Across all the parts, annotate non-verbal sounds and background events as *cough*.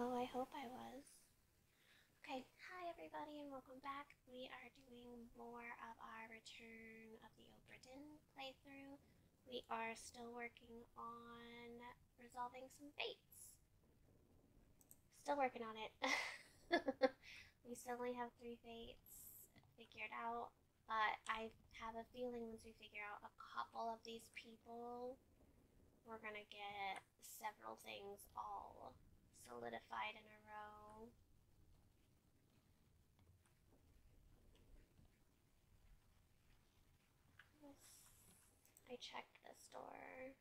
Oh, I hope I was. Okay, hi everybody and welcome back. We are doing more of our Return of the Obra Dinn playthrough. We are still working on resolving some fates. Still working on it. *laughs* we still only have three fates figured out, but I have a feeling once we figure out a couple of these people, we're gonna get several things all solidified in a row. I checked this door.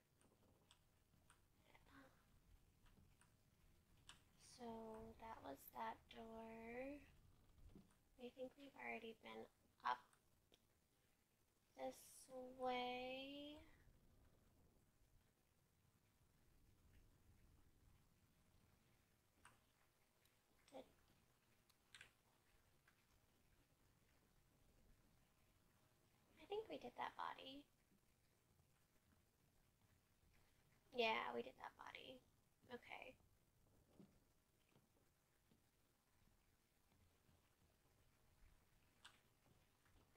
So that was that door. I think we've already been up this way. Did I think we did that body. Yeah, we did that body. Okay.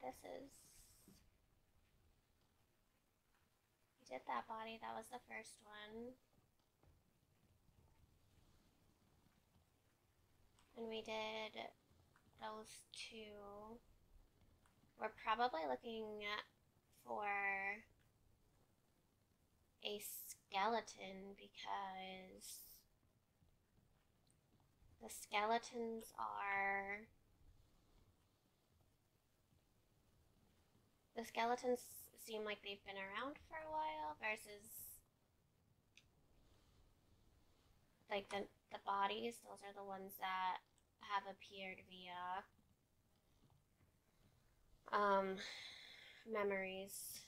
This is. We did that body, that was the first one. And we did those two. We're probably looking for a skeleton because the skeletons are the skeletons seem like they've been around for a while versus like the the bodies. Those are the ones that have appeared via um memories.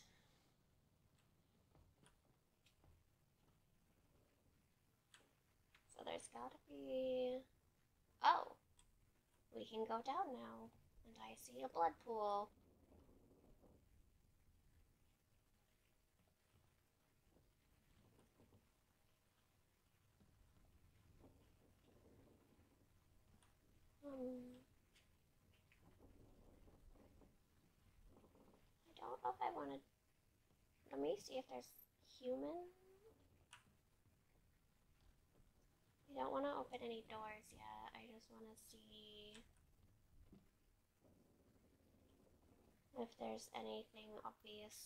So there's gotta be oh we can go down now and I see a blood pool. Um, I don't know if I want to. Let me see if there's human. I don't want to open any doors yet. I just want to see if there's anything obvious.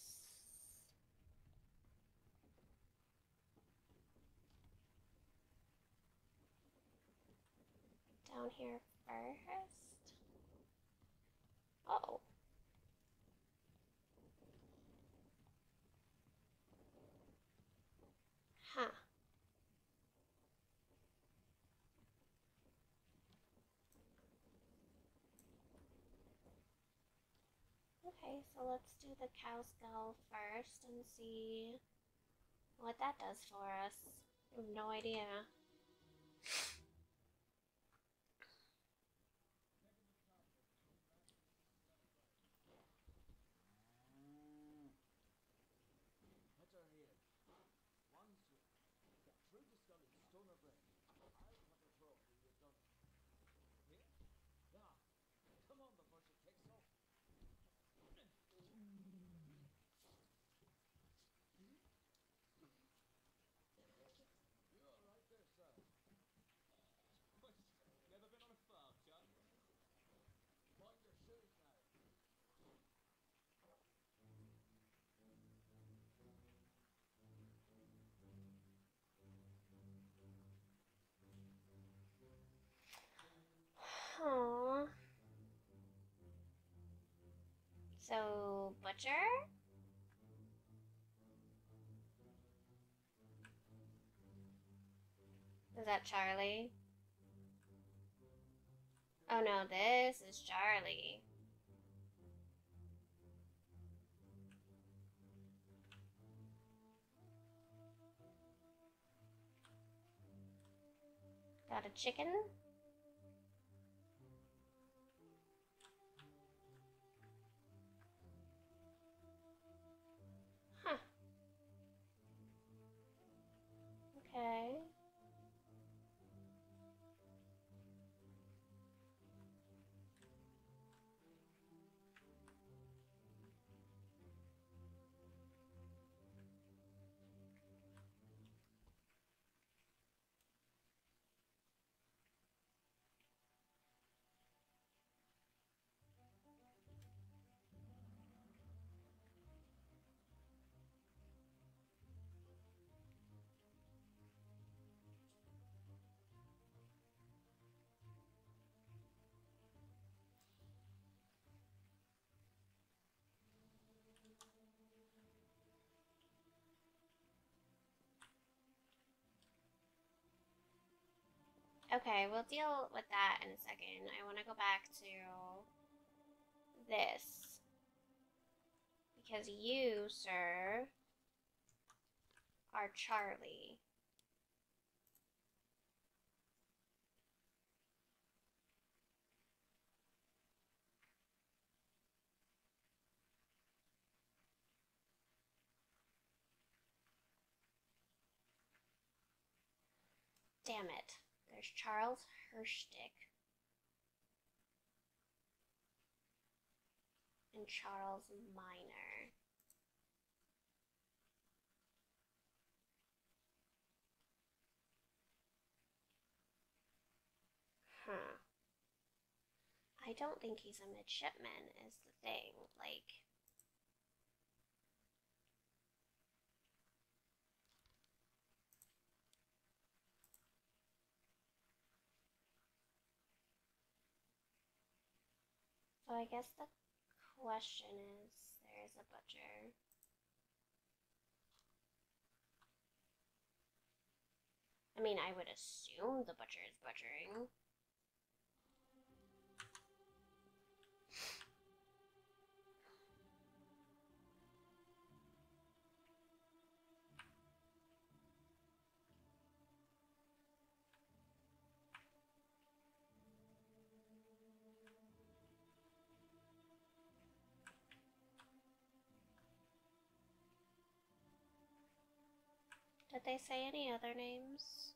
Down here first. Oh. Huh. Okay, so let's do the cow skull first and see what that does for us. I have no idea. Aww. So, Butcher? Is that Charlie? Oh no, this is Charlie. Got a chicken? Okay. Okay, we'll deal with that in a second. I want to go back to this. Because you, sir, are Charlie. Damn it. There's Charles Hersetec. And Charles Miner. Huh. I don't think he's a midshipman, is the thing. Like, So I guess the question is there's a butcher. I mean, I would assume the butcher is butchering. Did they say any other names?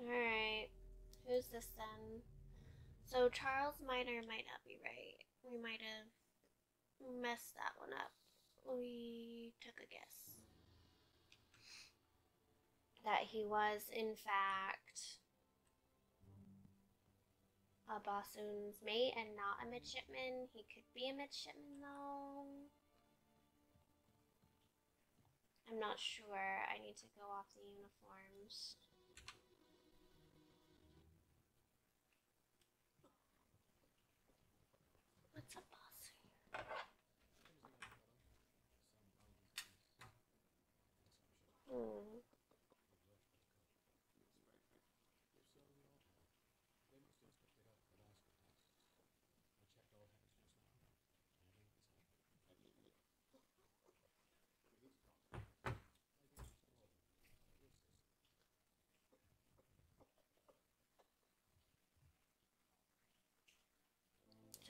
Alright. Who's this then? So Charles Miner might not be right. We might have messed that one up. We took a guess. That he was, in fact, a Bossoon's mate and not a midshipman. He could be a midshipman, though. I'm not sure. I need to go off the uniforms. What's a Bossoon? Hmm.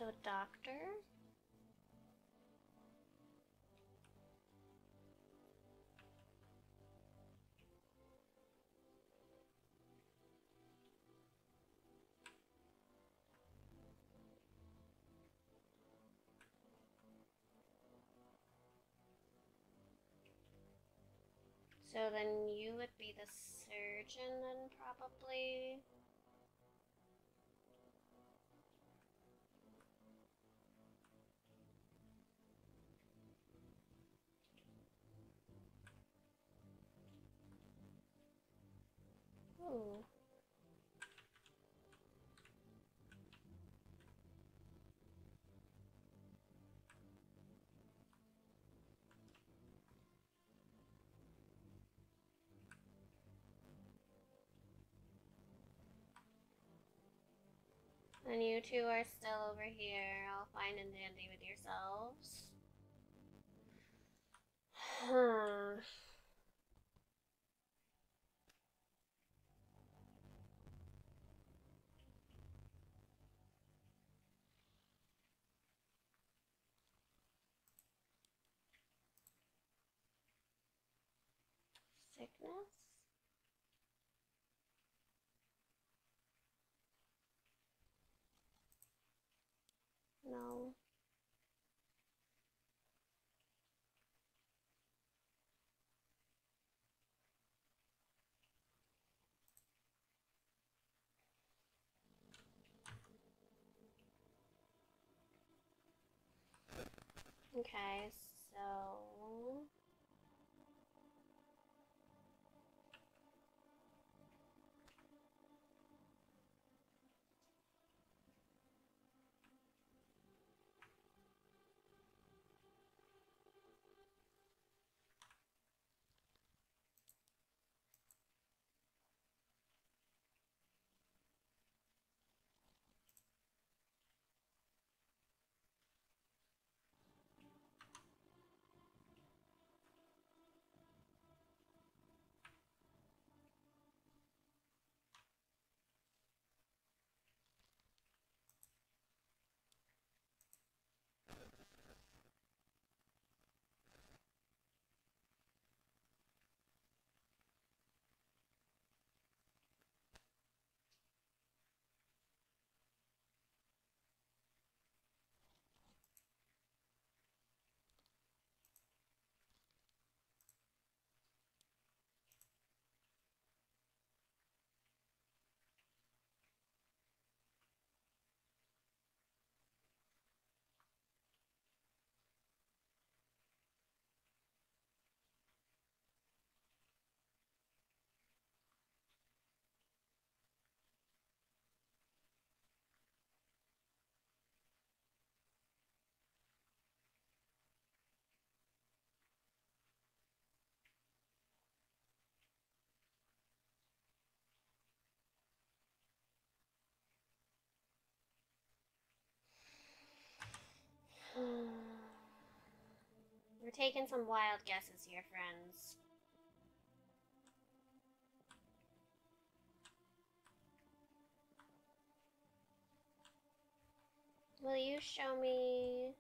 So, doctor? So then you would be the surgeon then probably? And you two are still over here, all fine and dandy with yourselves. *sighs* Sickness? No. Okay, so Taking some wild guesses here, friends. Will you show me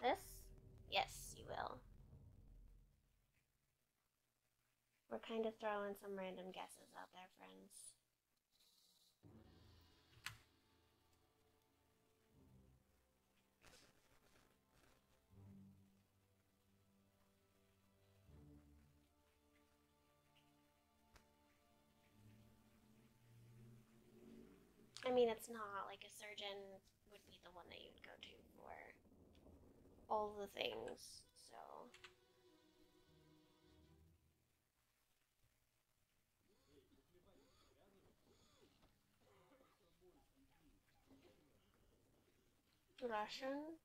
this? Yes, you will. We're kind of throwing some random guesses out there, friends. Mean, it's not like a surgeon would be the one that you would go to for all the things, so. Russian?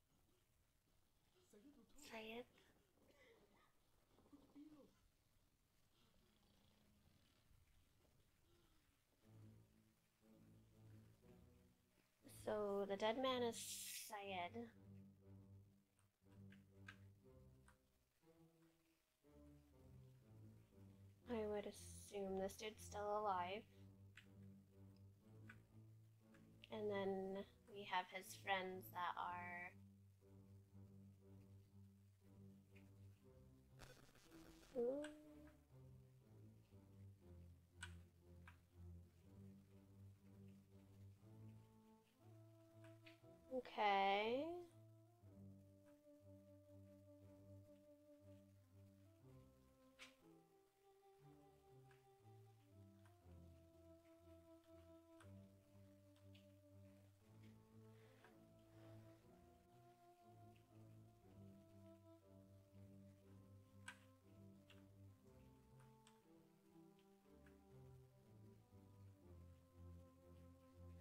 So the dead man is Syed. I would assume this dude's still alive. And then we have his friends that are. Ooh. Okay.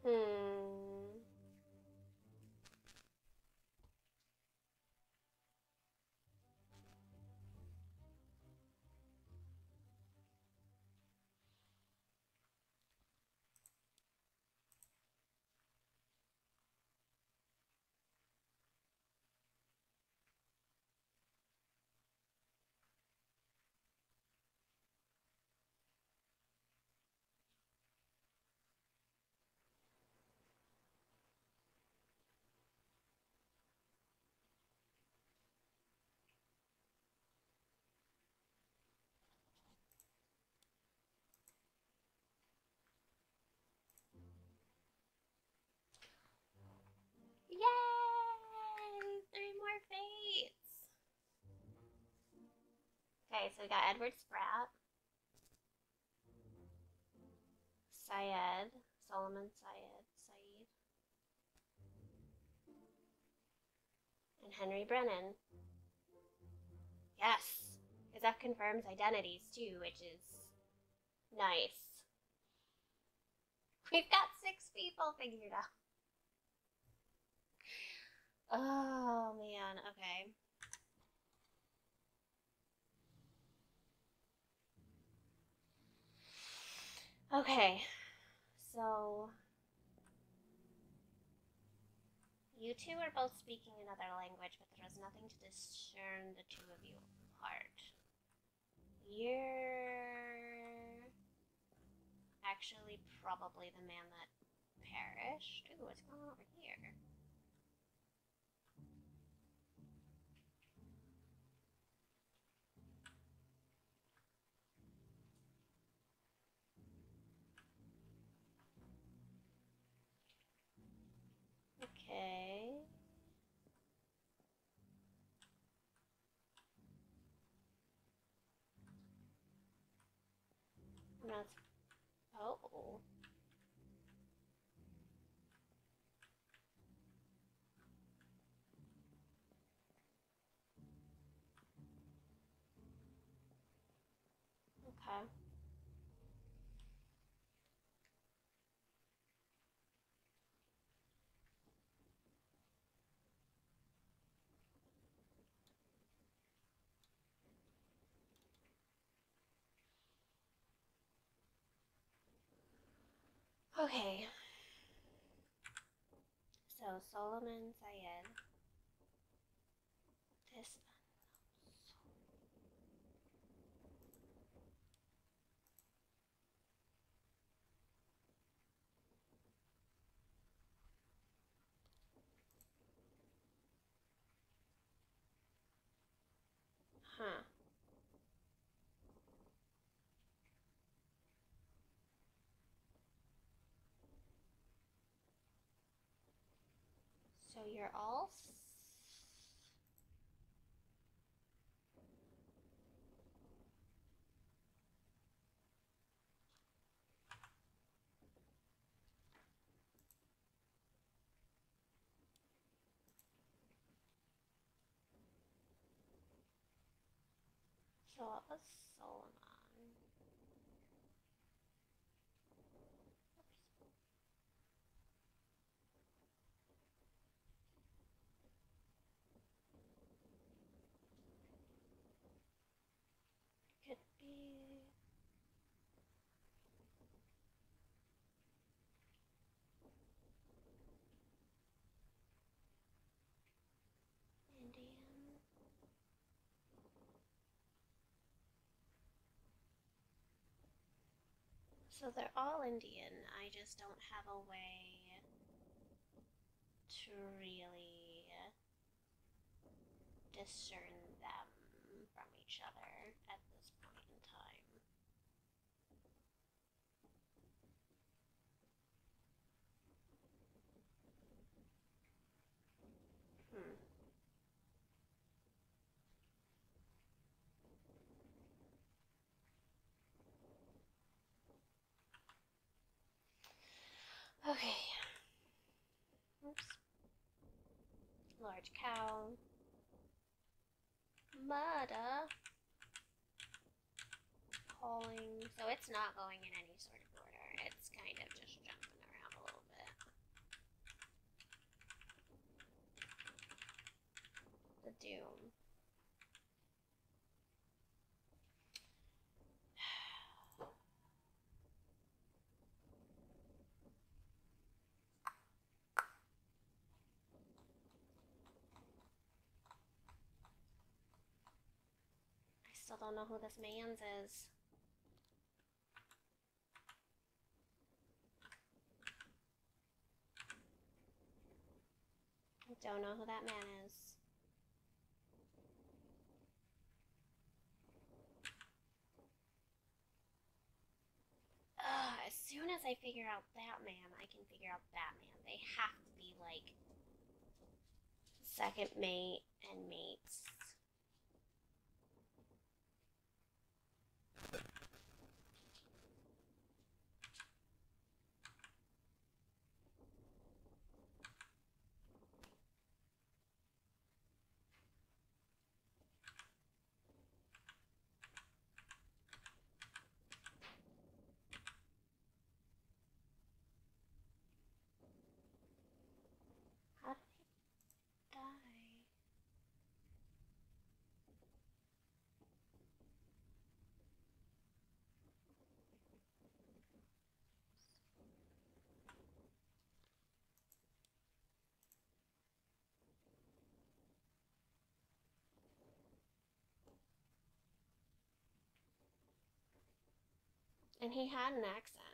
Hmm. Okay, so we got Edward Spratt, Syed, Solomon Syed, Saeed, and Henry Brennan. Yes, because that confirms identities too, which is nice. We've got six people figured out. Oh man, okay. Okay, so you two are both speaking another language, but there is nothing to discern the two of you apart. You're actually probably the man that perished. Ooh, what's going on over here? Okay. Not. Oh. Okay. Okay. So Solomon Syed. This Huh. So you're all. So what was Solomon? Could be. Indian. So they're all Indian. I just don't have a way to really discern them from each other at this point in time. Hmm. Okay. Oops. Large cow. Murder. Calling. So it's not going in any sort of order. It's kind of just jumping around a little bit. The Doom. I still don't know who this man's is. I don't know who that man is. Ugh, as soon as I figure out that man, I can figure out that man. They have to be like second mate and mates. And he had an accent.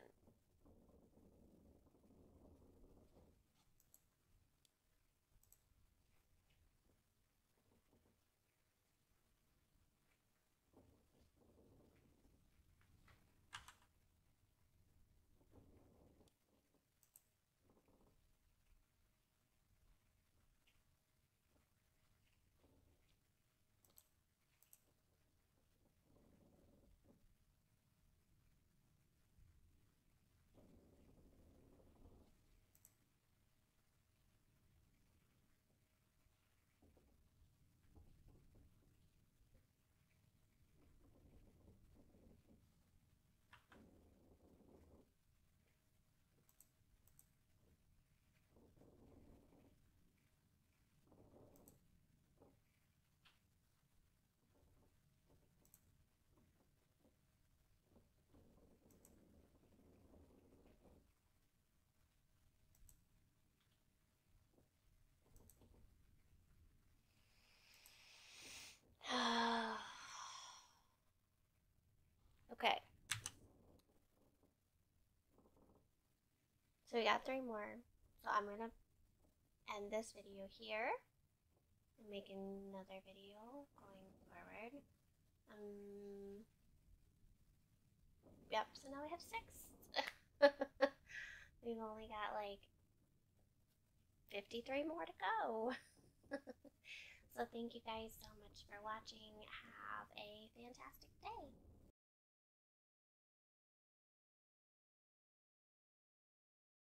okay. So we got three more. So I'm gonna end this video here and make another video going forward. Um. Yep. So now we have six. *laughs* We've only got like 53 more to go. *laughs* so thank you guys so much for watching. Have a fantastic day.